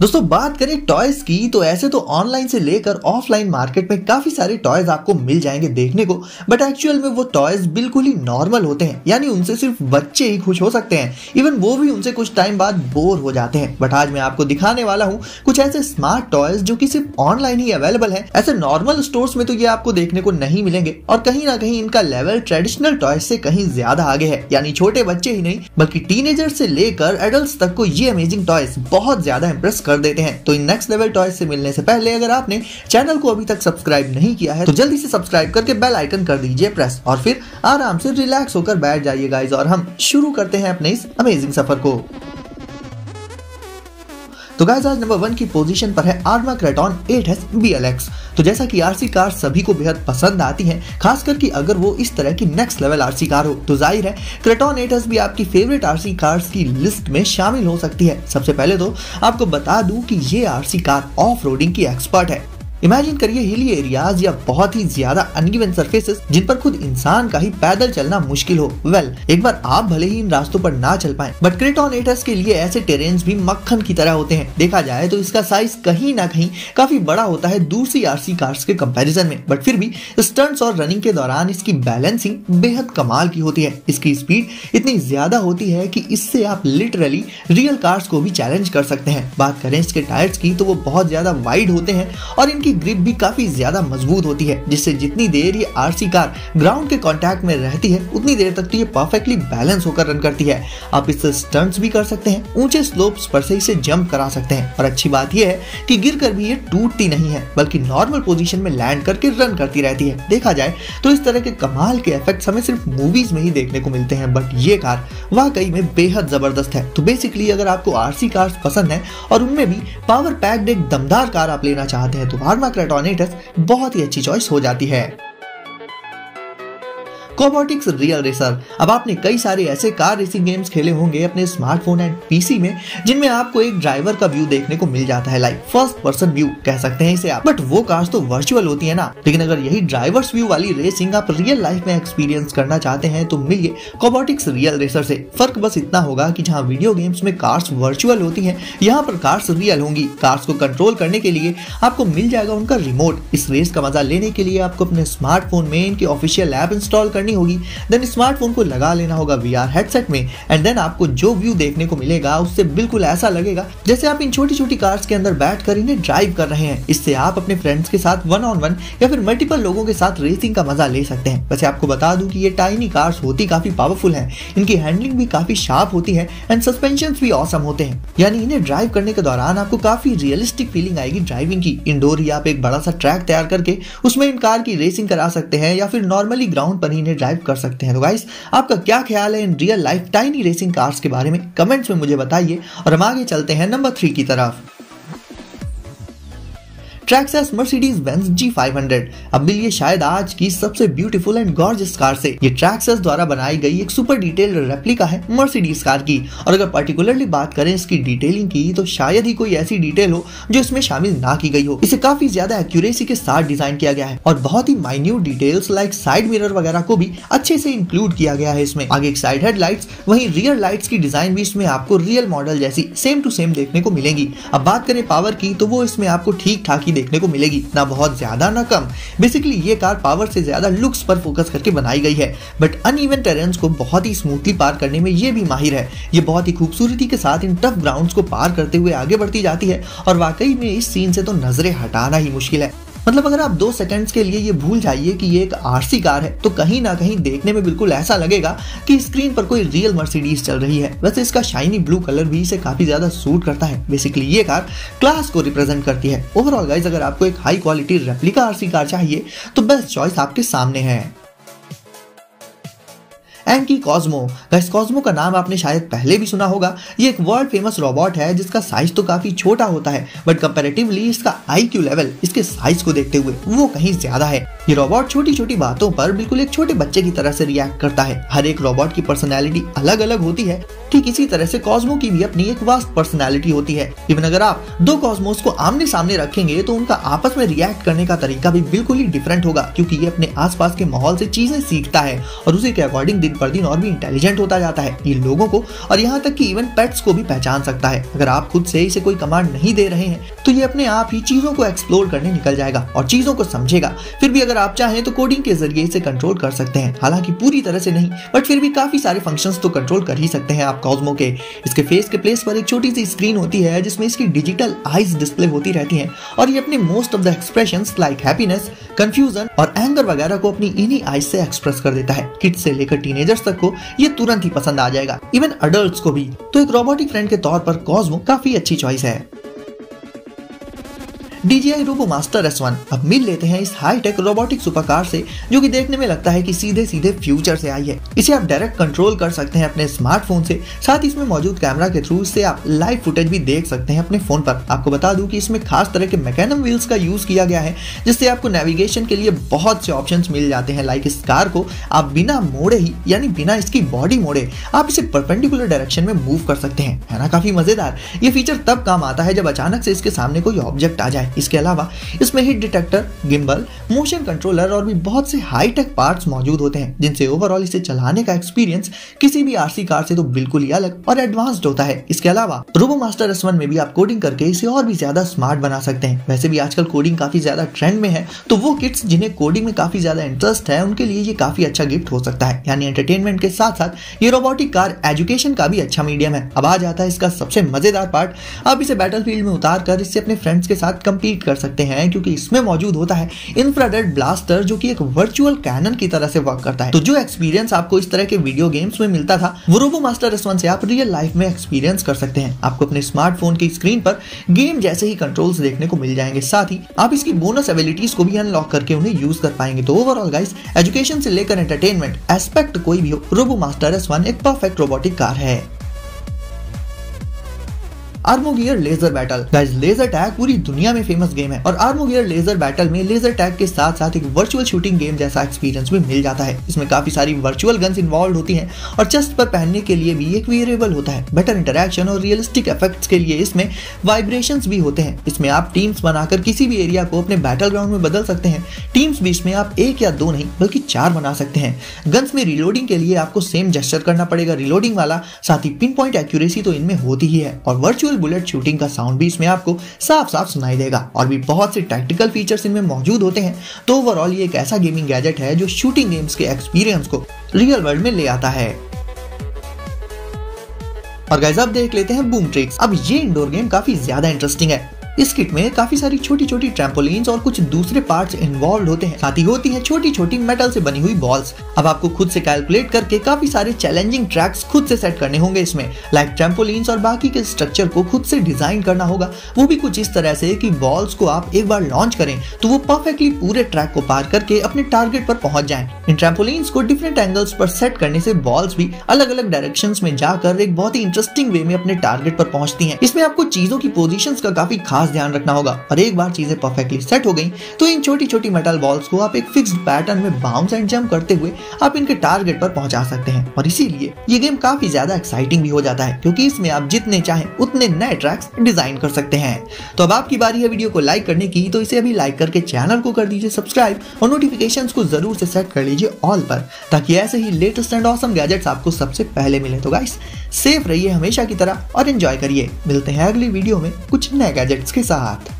दोस्तों, बात करें टॉयज की तो ऐसे तो ऑनलाइन से लेकर ऑफलाइन मार्केट में काफ़ी सारे टॉयज आपको मिल जाएँगे देखने को बट एक्चुअल में वो टॉयज बिल्कुल ही नॉर्मल होते हैं। यानी उनसे सिर्फ़ बच्चे ही खुश हो सकते हैं। इवन वो भी उनसे कुछ टाइम बाद बोर हो जाते हैं। बट आज मैं आपको दिखाने वाला हूँ कुछ ऐसे स्मार्ट टॉयज जो कि सिर्फ़ ऑनलाइन ही अवेलेबल है। ऐसे नॉर्मल स्टोर्स में तो ये आपको देखने को नहीं मिलेंगे। और कहीं ना कहीं इनका लेवल ट्रेडिशनल टॉयज से कहीं ज़्यादा आगे है। यानी छोटे बच्चे ही नहीं, बल्कि टीनेजर से लेकर एडल्ट तक को ये अमेजिंग टॉयज बहुत ज़्यादा इंप्रेस कर देते हैं। तो इन नेक्स्ट लेवल टॉयज से मिलने से पहले अगर आपने चैनल को अभी तक सब्सक्राइब नहीं किया है तो जल्दी से सब्सक्राइब करके बेल आइकन कर दीजिए प्रेस और फिर आराम से रिलैक्स होकर बैठ जाइए गाइज़ और हम शुरू करते हैं अपने इस अमेजिंग सफ़र को। तो गाइस आज नंबर वन की पोजीशन पर है आर्मा क्रेटॉन 8S BLX तो जैसा कि आरसी कार सभी को बेहद पसंद आती है, खासकर कि अगर वो इस तरह की नेक्स्ट लेवल आरसी कार हो तो ज़ाहिर है क्रेटॉन 8S भी आपकी फेवरेट आरसी कार्स की लिस्ट में शामिल हो सकती है। सबसे पहले तो आपको बता दूँ कि ये आरसी कार ऑफ़ रोडिंग की एक्सपर्ट है। इमेजिन करिए हिली एरियाज़ या बहुत ही ज़्यादा अनगिवन सरफेसेस जिन पर खुद इंसान का ही पैदल चलना मुश्किल हो। वेल well, एक बार आप भले ही इन रास्तों पर ना चल पाए बट क्रेटोनेटर्स के लिए ऐसे टेरेन्स भी मक्खन की तरह होते हैं। देखा जाए तो इसका साइज़ कहीं ना कहीं काफ़ी बड़ा होता है दूसरी आरसी कार्स के कंपैरिजन में। बट फिर भी स्टंट्स और रनिंग के दौरान इसकी बैलेंसिंग बेहद कमाल की होती है। इसकी स्पीड इतनी ज़्यादा होती है कि इससे आप लिटरली रियल कार्स को भी चैलेंज कर सकते हैं। बात करें इसके टायर्स की तो वो बहुत ज़्यादा वाइड होते हैं और इनकी ग्रिप भी काफ़ी ज़्यादा मज़बूत होती है, जिससे जितनी देर ये आरसी कार ग्राउंड के कांटेक्ट में रहती है, उतनी देर तक तो ये परफेक्टली बैलेंस होकर रन करती है। आप इससे स्टंट्स भी कर सकते हैं, ऊँचे स्लोप्स पर से इसे जंप करा सकते हैं। और अच्छी बात यह है कि गिर कर भी ये टूटती नहीं है, बल्कि नॉर्मल पोजिशन में लैंड करके रन करती रहती है। देखा जाए तो इस तरह के कमाल के इफ़ेक्ट हमें सिर्फ़ मूवीज़ में ही देखने को मिलते हैं, बट ये कार वाकई में बेहद ज़बरदस्त है। तो बेसिकली अगर आपको आरसी कार्स पसंद है और उनमें भी पावर पैक्ड एक दमदार कार आप लेना चाहते हैं तो आर्मा क्रेटोनेटस बहुत ही अच्छी चॉइस हो जाती है। कोबोटिक्स रियल रेसर अब आपने कई सारे ऐसे कार रेसिंग गेम्स खेले होंगे अपने स्मार्टफ़ोन एंड पीसी में, जिनमें आपको एक ड्राइवर का व्यू देखने को मिल जाता है लाइक फ़र्स्ट पर्सन व्यू कह सकते हैं इसे आप। बट वो कार्स तो वर्चुअल होती है ना। लेकिन अगर यही ड्राइवर्स व्यू वाली रेसिंग आप रियल लाइफ में एक्सपीरियंस करना चाहते हैं तो मिलिए कोबोटिक्स रियल रेसर से। फ़र्क बस इतना होगा कि जहाँ वीडियो गेम्स में कार्स वर्चुअल होती है, यहाँ पर कार्स रियल होंगी। कार्स को कंट्रोल करने के लिए आपको मिल जाएगा उनका रिमोट इस रेस का मज़ा लेने के लिए आपको अपने स्मार्टफ़ोन में इनकी ऑफिशियल ऐप इंस्टॉल करनी करनी होगी देन स्मार्टफ़ोन को लगा लेना होगा वी हेडसेट में एंड देन आपको जो व्यू देखने को मिलेगा, उससे बिल्कुल ऐसा लगेगा जैसे आप इन छोटी छोटी कार्स के अंदर बैठ कर इन्हें ड्राइव कर रहे हैं। इससे आप अपने फ्रेंड्स के साथ वन ऑन वन या फिर मल्टीपल लोगों के साथ रेसिंग का मज़ा ले सकते हैं। वैसे आपको बता दूँ कि ये टाइनी कार्स होती काफ़ी पावरफुल हैं। इनकी हैंडलिंग भी काफ़ी शार्प होती है एंड सस्पेंशन भी औसम होते हैं। यानी इन्हें ड्राइव करने के दौरान आपको काफ़ी रियलिस्टिक फीलिंग आएगी ड्राइविंग की। इंडोर ही आप एक बड़ा सा ट्रैक तैयार करके उसमें इन कार की रेसिंग करा सकते हैं या फिर नॉर्मली ग्राउंड पर ही इन्हें ड्राइव कर सकते हैं। तो गाइस आपका क्या ख्याल है इन real life tiny racing cars के बारे में? कमेंट्स में मुझे बताइए और हम आगे चलते हैं नंबर थ्री की तरफ़। Traxxas Mercedes Benz G five hundred अब मिलिए शायद आज की सबसे ब्यूटीफुल एंड गॉर्जियस कार से। ये ट्रैक्सस द्वारा बनाई गई एक सुपर डिटेल रेप्लिका है मर्सिडीज कार की। और अगर पर्टिकुलरली बात करें इसकी डिटेलिंग की तो शायद ही कोई ऐसी डिटेल हो जो इसमें शामिल ना की गई हो। इसे काफ़ी ज़्यादा एक्यूरेसी के साथ डिज़ाइन किया गया है। और बहुत ही minute details like side mirror वगैरह को भी अच्छे से इंक्लूड किया गया है इसमें। आगे एक साइड हेड लाइट्स वहीं रियर लाइट्स की डिज़ाइन भी इसमें आपको रियल मॉडल जैसी सेम टू सेम देखने को मिलेगी। अब बात करें पावर की तो वो इसमें आपको ठीक ठाक ही देखने को मिलेगी। ना बहुत ज़्यादा, ना कम। बेसिकली ये कार पावर से ज़्यादा लुक्स पर फोकस करके बनाई गई है। बट अन इवन को बहुत ही स्मूथली पार करने में ये भी माहिर है। ये बहुत ही खूबसूरती के साथ इन टफ ग्राउंड को पार करते हुए आगे बढ़ती जाती है। और वाकई में इस सीन से तो नज़रें हटाना ही मुश्किल है। मतलब अगर आप दो सेकेंड्स के लिए ये भूल जाइए कि ये एक आरसी कार है तो कहीं ना कहीं देखने में बिल्कुल ऐसा लगेगा कि स्क्रीन पर कोई रियल मर्सिडीज चल रही है। वैसे इसका शाइनी ब्लू कलर भी इसे काफ़ी ज़्यादा सूट करता है। बेसिकली ये कार क्लास को रिप्रेजेंट करती है। ओवरऑल गाइज़ अगर आपको एक high quality replica RC car चाहिए तो बेस्ट चॉइस आपके सामने है। एंकी कॉस्मो गाइस कॉस्मो का नाम आपने शायद पहले भी सुना होगा। ये एक वर्ल्ड फ़ेमस रोबोट है, जिसका साइज़ तो काफ़ी छोटा होता है बट कंपेरेटिवली इसका आईक्यू लेवल इसके साइज़ को देखते हुए वो कहीं ज़्यादा है। ये रोबोट छोटी छोटी बातों पर बिल्कुल एक छोटे बच्चे की तरह से रिएक्ट करता है। हर एक रोबोट की पर्सनैलिटी अलग अलग होती है ठीक इसी तरह से कॉस्मो की भी अपनी एक वास्ट पर्सनैलिटी होती है। इवन अगर आप दो कॉस्मोस को आमने सामने रखेंगे तो उनका आपस में रिएक्ट करने का तरीका भी बिल्कुल ही डिफरेंट होगा, क्योंकि ये अपने आसपास के माहौल से चीज़ें सीखता है और उसी के अकॉर्डिंग दिन पर दिन और भी इंटेलिजेंट होता जाता है ये लोगों को और यहाँ तक कि इवन पेट्स को भी पहचान सकता है। अगर आप खुद से इसे कोई कमांड नहीं दे रहे हैं तो ये अपने आप ही चीज़ों को एक्सप्लोर करने निकल जाएगा और चीज़ों को समझेगा। फिर भी अगर आप चाहें तो कोडिंग के ज़रिए इसे कंट्रोल कर सकते हैं। हालाँकि पूरी तरह से नहीं बट फिर भी काफ़ी सारे फ़ंक्शन तो कंट्रोल कर ही सकते हैं आप। कॉस्मो के, इसके फेस के प्लेस पर एक छोटी सी स्क्रीन होती है, जिसमें इसकी डिजिटल आइज़ डिस्प्ले होती रहती हैं। और ये अपने most of the expression like happiness confusion और एंगर वगैरह को अपनी इन्हीं आइज़ से एक्सप्रेस कर देता है। किड्स से लेकर टीनेजर्स तक को ये तुरंत ही पसंद आ जाएगा। इवन अडल्ट को भी। तो एक रोबोटिक फ्रेंड के तौर पर कॉजमो काफ़ी अच्छी चॉइस है। DJI मास्टर एस अब मिल लेते हैं इस हाई टेक रोबोटिक सुपरकार से, जो कि देखने में लगता है कि सीधे सीधे फ्यूचर से आई है। इसे आप डायरेक्ट कंट्रोल कर सकते हैं अपने स्मार्टफ़ोन से, साथ ही इसमें मौजूद कैमरा के थ्रू इससे आप लाइव फुटेज भी देख सकते हैं अपने फ़ोन पर। आपको बता दूँ कि इसमें खास तरह के मैकेनम व्हील्स का यूज़ किया गया है, जिससे आपको नेविगेशन के लिए बहुत से ऑप्शन मिल जाते हैं। लाइक इस कार को आप बिना मोड़े ही, यानी बिना इसकी बॉडी मोड़े, आप इसे परपेंडिकुलर डायरेक्शन में मूव कर सकते हैं। है ना, काफ़ी मज़ेदार। ये फीचर तब काम आता है जब अचानक से इसके सामने कोई ऑब्जेक्ट आ जाए। इसके अलावा, इसमें heat detector gimbal motion controller और भी बहुत से हाई टेक पार्ट्स मौजूद होते हैं, जिनसे ओवरऑल इसे चलाने का एक्सपीरियंस किसी भी आरसी कार से तो बिल्कुल ही अलग और एडवांस्ड होता है। इसके अलावा रोबो मास्टर एस में भी आप कोडिंग करके इसे और भी ज़्यादा स्मार्ट बना सकते हैं। वैसे भी आजकल कोडिंग काफ़ी ज़्यादा ट्रेंड में है तो वो किड्स जिन्हें कोडिंग में काफ़ी ज़्यादा इंटरेस्ट है, उनके लिए ये काफ़ी अच्छा गिफ्ट हो सकता है। यानी एंटरटेनमेंट के साथ साथ ये रोबोटिक कार एजुकेशन का भी अच्छा मीडियम है। अब आ जाता है इसका सबसे मज़ेदार पार्ट आप इसे बैटल में उतार कर, इससे अपने फ्रेंड्स के साथ कम्पीट कर सकते हैं, क्योंकि इसमें मौजूद होता है इंफ्रारेड ब्लास्टर जो कि एक वर्चुअल कैनन की तरह से वर्क करता है। तो जो एक्सपीरियंस आपको इस तरह के वीडियो गेम्स में मिलता था, वो रोबो मास्टर एस से आप रियल लाइफ में एक्सपीरियंस कर सकते हैं। आपको अपने स्मार्टफ़ोन की स्क्रीन पर गेम जैसे ही कंट्रोल्स देखने को मिल जाएँगे। साथ ही, आप इसकी बोनस एबिलिटीज को भी अनलॉक करके उन्हें यूज़ कर पाएँगे। तो ओवरऑल गाइस एजुकेशन से लेकर एंटरटेनमेंट एस्पेक्ट कोई भी हो रोबो मास्टर एस एक परफेक्ट रोबोटिक कार है। Armogear laser battle guys laser tag पूरी दुनिया में फ़ेमस गेम है और आर्मोगियर लेजर बैटल में लेजर टैग के साथ साथ एक वर्चुअल शूटिंग गेम जैसा एक्सपीरियंस भी मिल जाता है। इसमें काफ़ी सारी वर्चुअल गन्स इन्वॉल्व होती हैं और चेस्ट पर पहनने के लिए भी एक वेरिएबल होता है। बेटर इंटरेक्शन और रियलिस्टिक इफेक्ट्स के लिए इसमें वाइब्रेशन भी होते हैं। इसमें आप टीम्स बनाकर किसी भी एरिया को अपने बैटल ग्राउंड में बदल सकते हैं। टीम्स भी इसमें आप एक या दो नहीं, बल्कि चार बना सकते हैं। गन्स में रिलोडिंग के लिए आपको सेम जेस्टर करना पड़ेगा। रिलोडिंग वाला, साथ ही पिन पॉइंट एक्यूरेसी तो इनमें होती ही है। और वर्चुअल वर्चुअल बुलेट शूटिंग का साउंड भी इसमें आपको साफ़ साफ़ सुनाई देगा। और भी बहुत से टैक्टिकल फीचर्स इनमें मौजूद होते हैं। तो ओवरऑल ये एक ऐसा गेमिंग गैजेट है जो शूटिंग गेम्स के एक्सपीरियंस को रियल वर्ल्ड में ले आता है। और गैस अब देख लेते हैं बूम ट्रिक्स अब ये इंडोर गेम काफ़ी ज़्यादा इंटरेस्टिंग है। इस किट में काफ़ी सारी छोटी छोटी ट्रैम्पोलिन्स और कुछ दूसरे पार्ट्स इन्वॉल्व होते हैं। साथ ही होती है छोटी छोटी मेटल से बनी हुई बॉल्स अब आपको खुद से कैलकुलेट करके काफ़ी सारे चैलेंजिंग ट्रैक्स खुद से सेट करने होंगे इसमें। लाइक ट्रैम्पोलिन्स और बाकी के स्ट्रक्चर को खुद से डिज़ाइन करना होगा। वो भी कुछ इस तरह से कि बॉल्स को आप एक बार लॉन्च करें तो वो परफेक्टली पूरे ट्रैक को पार करके अपने टारगेट पर पहुँच जाएँ। इन ट्रैम्पोलिन्स को डिफरेंट एंगल्स पर सेट करने से बॉल्स भी अलग अलग डायरेक्शन में जाकर एक बहुत ही इंटरेस्टिंग वे में अपने टारगेट पर पहुँचती है। इसमें आपको चीज़ों की पोजिशन का काफ़ी खास ध्यान रखना होगा। और एक बार चीज़ें परफेक्टली सेट हो गई तो इन छोटी छोटी मेटल बॉल्स को आप एक फिक्स्ड पैटर्न में बाउंस एंड जंप करते हुए आप इनके टारगेट पर पहुँचा सकते हैं। और इसीलिए ये गेम काफ़ी ज़्यादा एक्साइटिंग भी हो जाता है, क्योंकि इसमें आप जितने चाहें, उतने नए ट्रैक्स डिज़ाइन कर सकते हैं। तो अब आपकी बारी है वीडियो को लाइक करने की तो इसे अभी लाइक करके चैनल को कर दीजिए सब्सक्राइब और नोटिफिकेशन को ज़रूर से सेट कर लीजिए ऑल पर, ताकि ऐसे ही लेटेस्ट एंड ऑसम गैजेट्स आपको सबसे पहले मिले। तो गाइस सेफ़ रहिए हमेशा की तरह और एंजॉय करिए। मिलते हैं अगली वीडियो में कुछ नए गैजेट्स के साथ